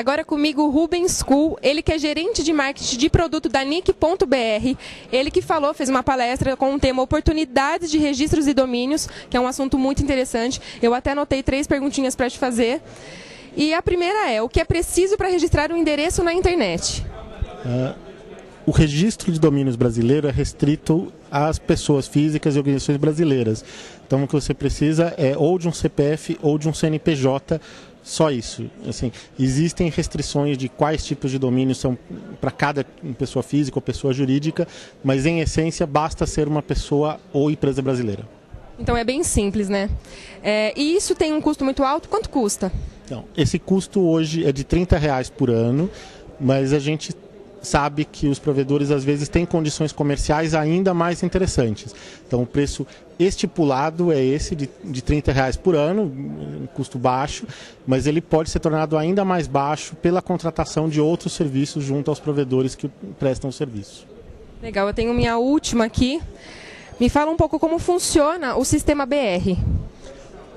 Agora comigo o Rubens School, ele que é gerente de marketing de produto da Nick.br. Ele que falou, fez uma palestra com o tema Oportunidades de Registros e Domínios, que é um assunto muito interessante. Eu até anotei três perguntinhas para te fazer. E a primeira é: o que é preciso para registrar um endereço na internet? Uh, o registro de domínios brasileiro é restrito às pessoas físicas e organizações brasileiras. Então, o que você precisa é ou de um CPF ou de um CNPJ só isso. Assim, existem restrições de quais tipos de domínios são para cada pessoa física ou pessoa jurídica, mas em essência basta ser uma pessoa ou empresa brasileira. Então é bem simples, né? É, e isso tem um custo muito alto? Quanto custa? Então, esse custo hoje é de 30 reais por ano, mas a gente sabe que os provedores às vezes têm condições comerciais ainda mais interessantes. Então o preço estipulado é esse de, de 30 reais por ano, um custo baixo, mas ele pode ser tornado ainda mais baixo pela contratação de outros serviços junto aos provedores que prestam o serviço. Legal, eu tenho minha última aqui. Me fala um pouco como funciona o sistema BR.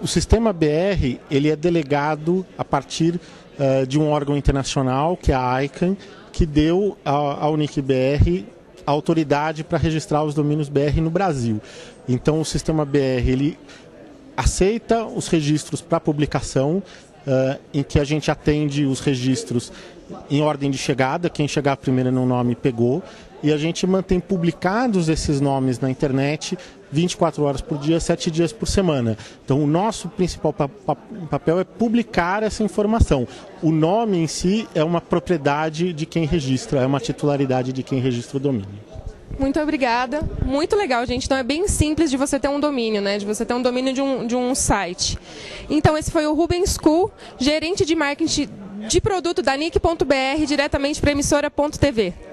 O sistema BR ele é delegado a partir uh, de um órgão internacional, que é a ICANN, que deu ao UnicBR a autoridade para registrar os domínios BR no Brasil. Então o sistema BR ele aceita os registros para publicação, uh, em que a gente atende os registros em ordem de chegada, quem chegar primeiro no nome pegou, e a gente mantém publicados esses nomes na internet 24 horas por dia, 7 dias por semana. Então, o nosso principal pa pa papel é publicar essa informação. O nome em si é uma propriedade de quem registra, é uma titularidade de quem registra o domínio. Muito obrigada. Muito legal, gente. Então é bem simples de você ter um domínio, né? De você ter um domínio de um, de um site. Então esse foi o Ruben School, gerente de marketing de produto da Nick.br, diretamente para emissora.tv.